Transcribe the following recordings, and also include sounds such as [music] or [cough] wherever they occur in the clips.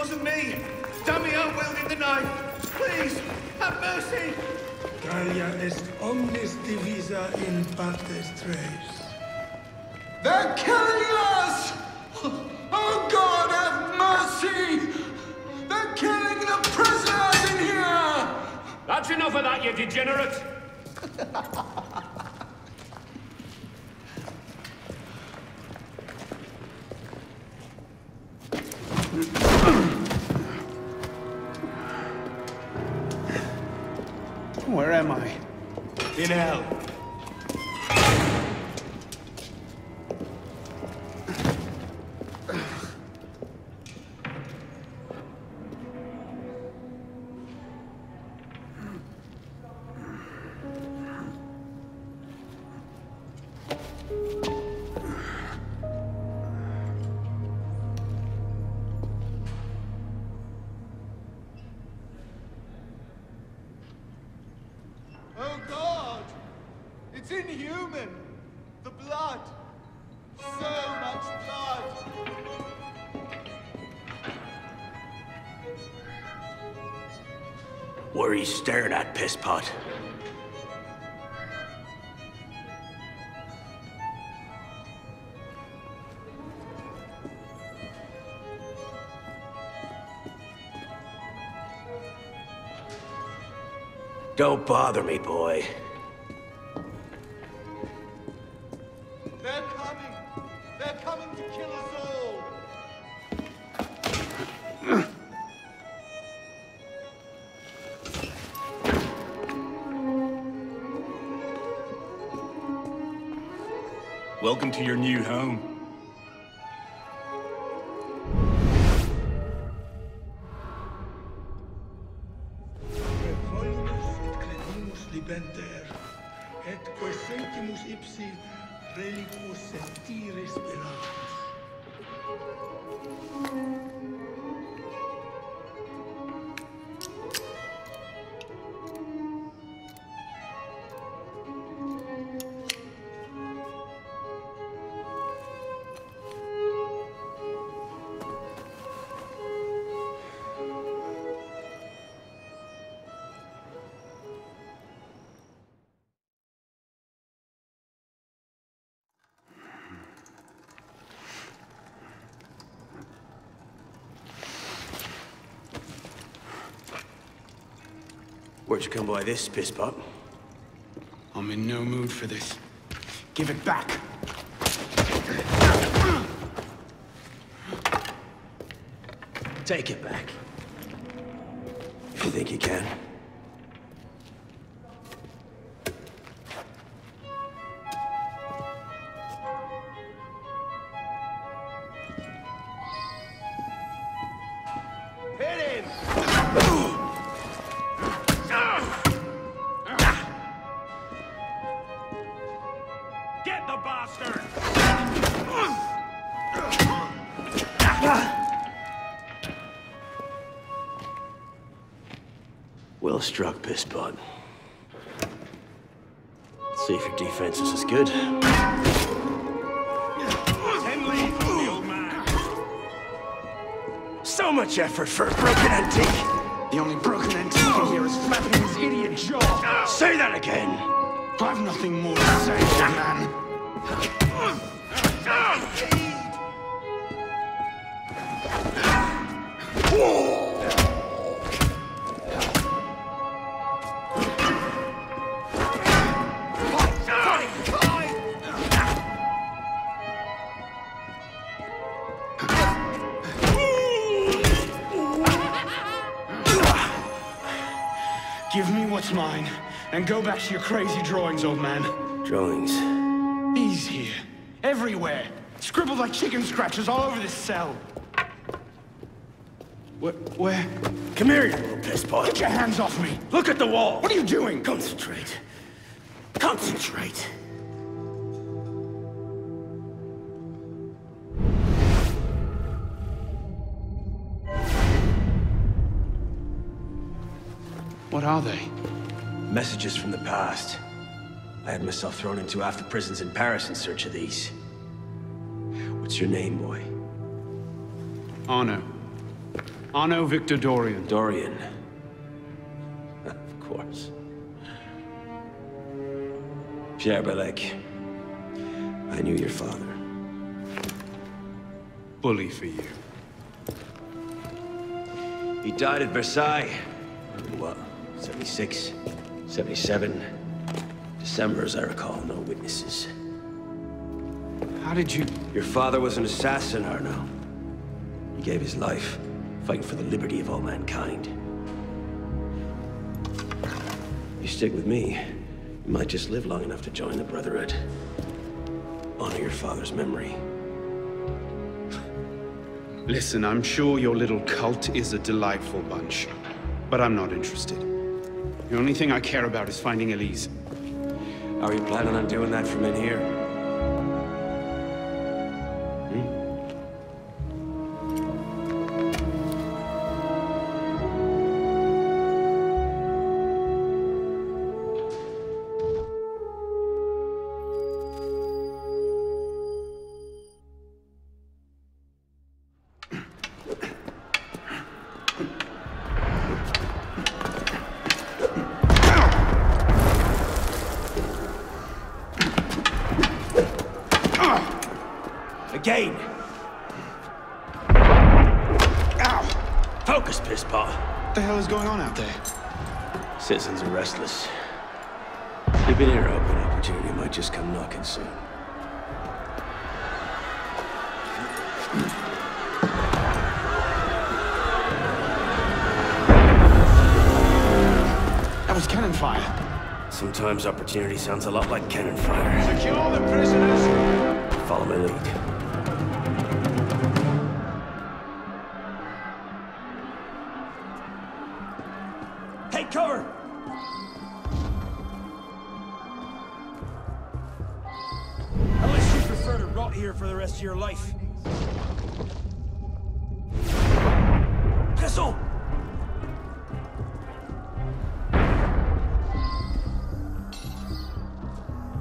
wasn't me! Damian wielding the knife! Please, have mercy! Gallia est omnis divisa in partes tres. They're killing us! Oh God, have mercy! They're killing the prisoners in here! That's enough of that, you degenerate! [laughs] In you staring at, pisspot? Don't bother me, boy. Welcome to your new home. Where'd you come by this, pisspot? I'm in no mood for this. Give it back! Take it back. If you think you can. Well struck, pisspot. See if your defense is as good. So much effort for a broken antique. The only broken antique in here is flapping his idiot jaw! Say that again. I've nothing more to say, man. Give and go back to your crazy drawings, old man. Drawings. He's here. Everywhere. Scribbled like chicken scratches all over this cell. Where? Where? Come here, you little pisspot. Get your hands off me! Look at the wall. What are you doing? Concentrate. Concentrate. What are they? Messages from the past. I had myself thrown into half the prisons in Paris in search of these. What's your name, boy? Arno. Arno Victor Dorian. Dorian. [laughs] of course. Pierre Bellec. I knew your father. Bully for you. He died at Versailles. What? 76? 77? December, as I recall. No witnesses. How did you... Your father was an assassin, Arno. He gave his life, fighting for the liberty of all mankind. You stick with me, you might just live long enough to join the Brotherhood. Honor your father's memory. Listen, I'm sure your little cult is a delightful bunch, but I'm not interested. The only thing I care about is finding Elise. Are you planning on doing that from in here? Again! Ow! Focus, pisspaw! What the hell is going on out there? Citizens are restless. You've been here hoping opportunity might just come knocking soon. That was cannon fire. Sometimes opportunity sounds a lot like cannon fire. Secure the prisoners! Follow my lead. Pistol!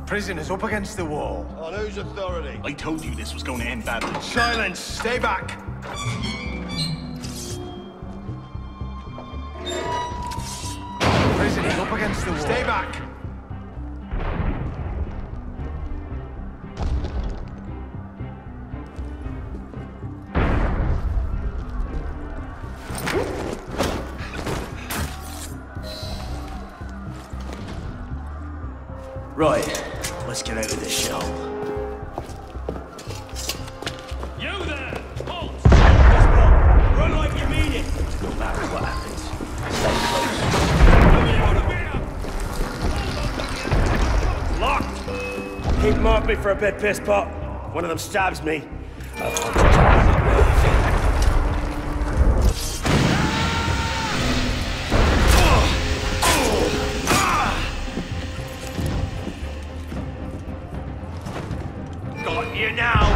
Prisoners up against the wall. On whose authority? I told you this was going to end badly. Silence! Stay back! Right, let's get out of this shell. You there! Halt! Run like you mean it! No matter what happens. Locked! Keep off me for a bit, piss pot. One of them stabs me. Now!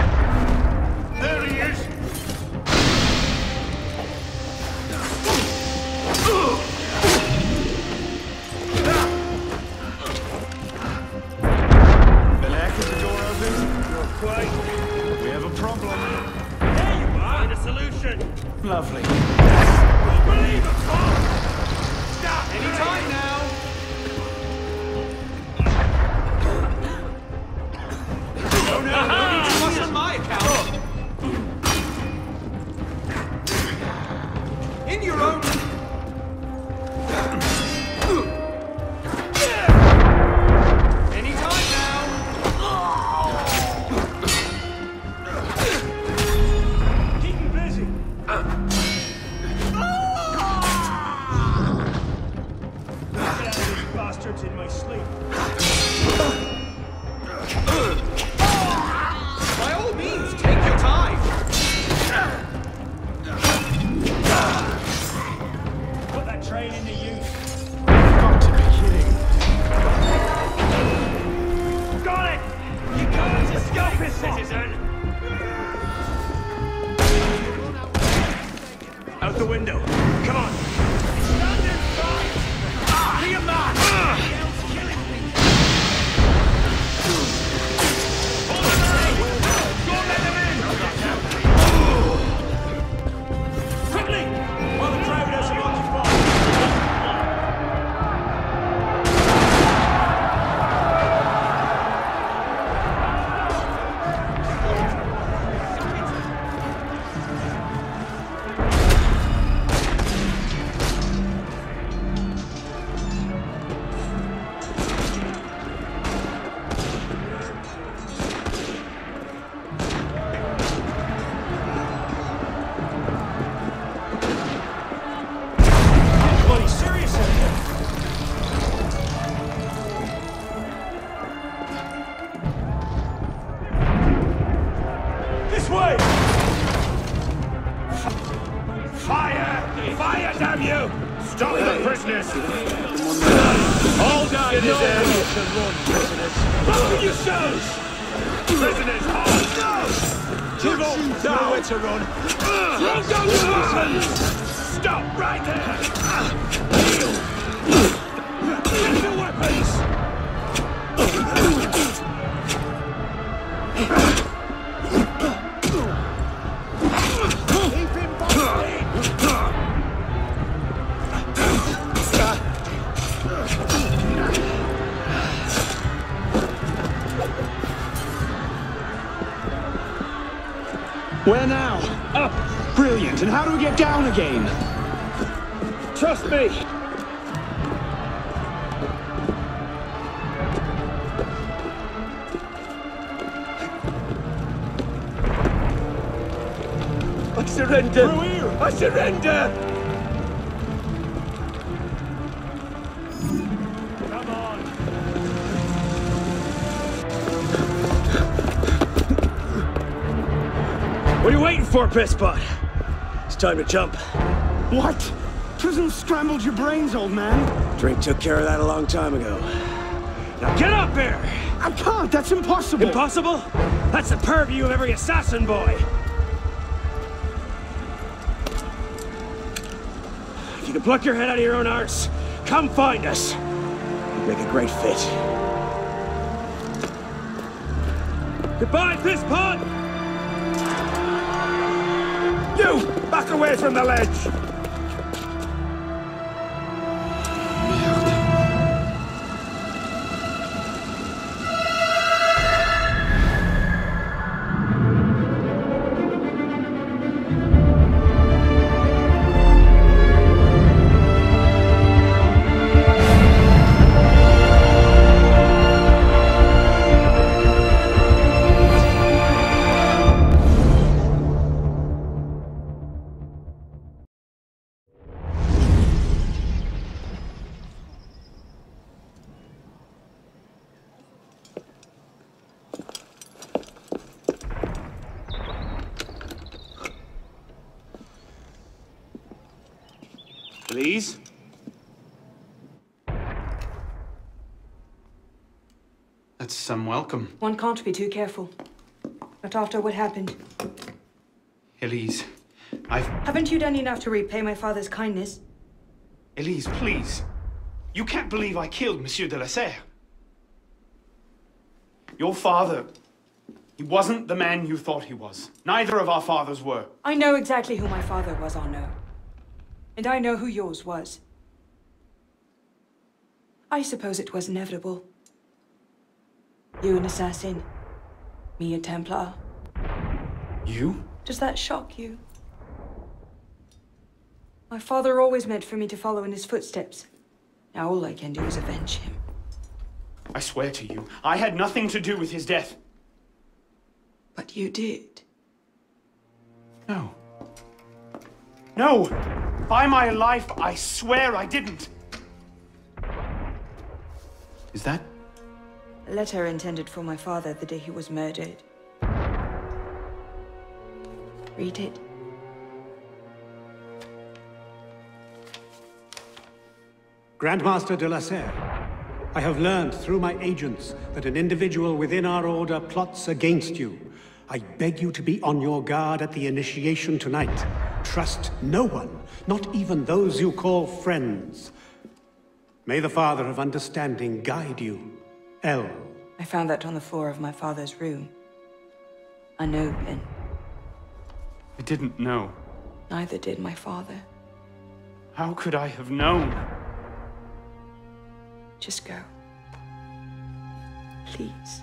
out the window. Stop right there! Again? Trust me! I surrender! I surrender! What are you waiting for, Pisspot? Time to jump. What? Prison scrambled your brains, old man. Drink took care of that a long time ago. Now get up there! I can't. That's impossible. Impossible? That's the purview of every assassin boy! If you can pluck your head out of your own arse, come find us! You'd make a great fit. Goodbye, Pisspot! You! Back away from the ledge! Please? That's some welcome. One can't be too careful. Not after what happened. Elise, I've... Haven't you done enough to repay my father's kindness? Elise, please. You can't believe I killed Monsieur de la Serre. Your father... He wasn't the man you thought he was. Neither of our fathers were. I know exactly who my father was, Arno. And I know who yours was. I suppose it was inevitable. You an assassin. Me a Templar. You? Does that shock you? My father always meant for me to follow in his footsteps. Now all I can do is avenge him. I swear to you, I had nothing to do with his death. But you did. No. No! By my life, I swear I didn't. Is that? A letter intended for my father the day he was murdered. Read it. Grandmaster de la Serre, I have learned through my agents that an individual within our order plots against you. I beg you to be on your guard at the initiation tonight. Trust no one, not even those you call friends. May the Father of Understanding guide you. L. I found that on the floor of my father's room. Unopened. I didn't know. Neither did my father. How could I have known? Just go. Please.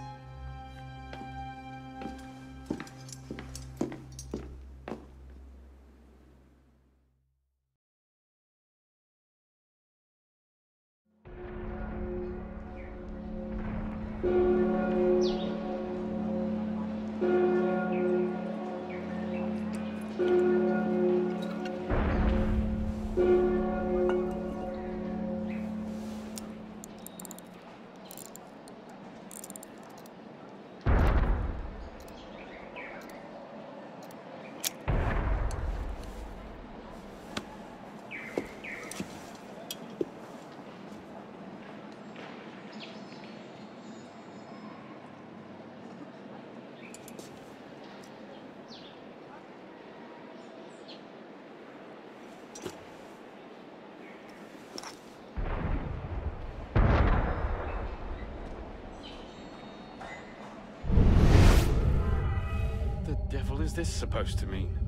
This supposed to mean?